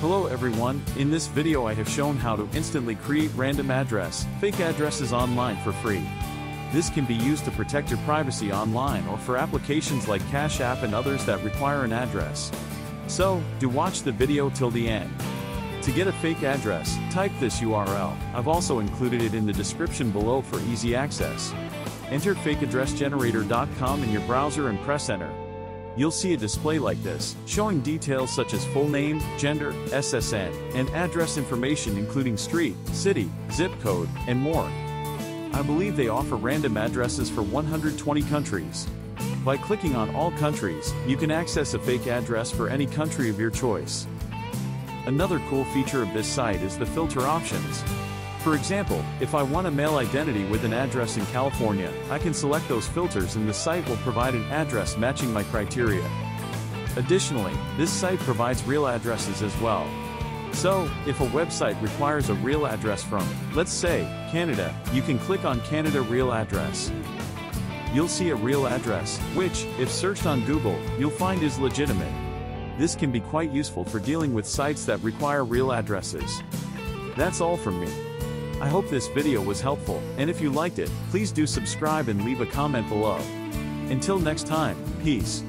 Hello everyone, in this video I have shown how to instantly create random address, fake addresses online for free. This can be used to protect your privacy online or for applications like Cash App and others that require an address. So, do watch the video till the end. To get a fake address, type this URL. I've also included it in the description below for easy access. Enter fakeaddressgenerator.com in your browser and press enter. You'll see a display like this, showing details such as full name, gender, SSN, and address information including street, city, zip code, and more. I believe they offer random addresses for 120 countries. By clicking on all countries, you can access a fake address for any country of your choice. Another cool feature of this site is the filter options. For example, if I want a male identity with an address in California, I can select those filters and the site will provide an address matching my criteria. Additionally, this site provides real addresses as well. So, if a website requires a real address from, let's say, Canada, you can click on Canada Real Address. You'll see a real address, which, if searched on Google, you'll find is legitimate. This can be quite useful for dealing with sites that require real addresses. That's all from me. I hope this video was helpful, and if you liked it, please do subscribe and leave a comment below. Until next time, peace.